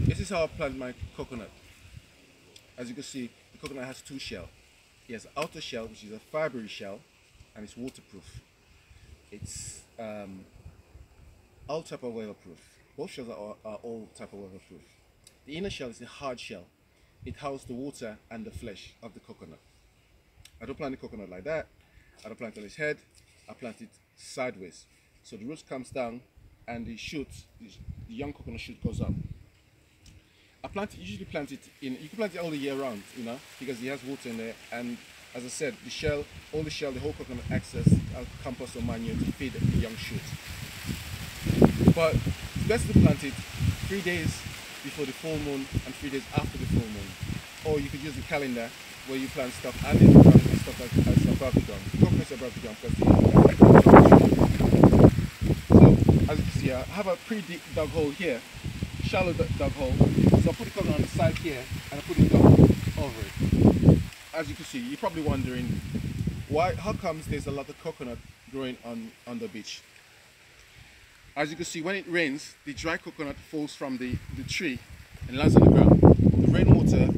This is how I plant my coconut. As you can see, the coconut has two shells. It has outer shell, which is a fibery shell, and it's waterproof. It's um, all type of weatherproof. Both shells are, are all type of weatherproof. The inner shell is a hard shell. It houses the water and the flesh of the coconut. I don't plant the coconut like that. I don't plant it on its head. I plant it sideways. So the roots comes down and the shoot, the young coconut shoot goes up. I plant it, usually plant it in, you can plant it all the year round, you know, because it has water in there. And as I said, the shell, all the shell, the whole coconut acts as uh, compost or manure to feed the young shoots. But it's best to plant it three days before the full moon and three days after the full moon. Or you could use a calendar where you plant stuff and then plant stuff like uh, as the ground. Coconuts above because the so as you can see, I have a pretty deep dug hole here, shallow dug hole. So I put the coconut on the side here and I put it down over it. As you can see, you're probably wondering why how comes there's a lot of coconut growing on, on the beach. As you can see, when it rains, the dry coconut falls from the, the tree and lands on the ground. The rainwater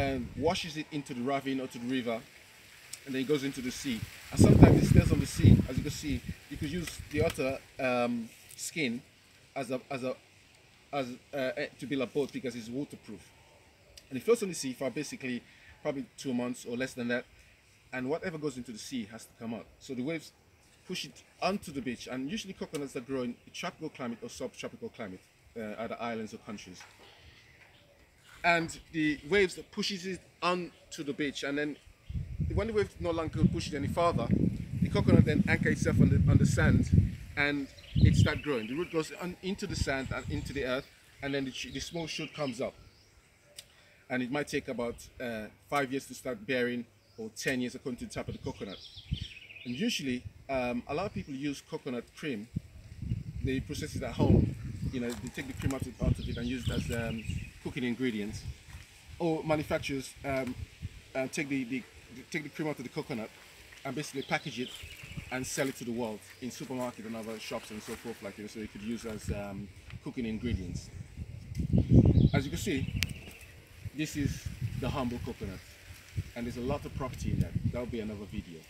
um, washes it into the ravine or to the river and then it goes into the sea. And sometimes it stays on the sea. As you can see, you could use the otter um, skin as a, as a as uh, to build a boat because it's waterproof. And it floats on the sea for basically probably two months or less than that. And whatever goes into the sea has to come out. So the waves push it onto the beach. And usually coconuts that grow in tropical climate or subtropical climate, uh, either islands or countries. And the waves pushes it onto the beach. And then when the waves no longer push it any farther, the coconut then anchor itself on the, on the sand and it starts growing. The root goes on, into the sand and into the earth and then the, the small shoot comes up. And it might take about uh, five years to start bearing or 10 years according to the type of the coconut. And usually, um, a lot of people use coconut cream. They process it at home. You know, they take the cream out of, out of it and use it as um, cooking ingredients. Or manufacturers um, uh, take the, the take the cream out of the coconut and basically package it and sell it to the world in supermarket and other shops and so forth like this so you could use as um, cooking ingredients. As you can see this is the humble coconut and there's a lot of property in that. That'll be another video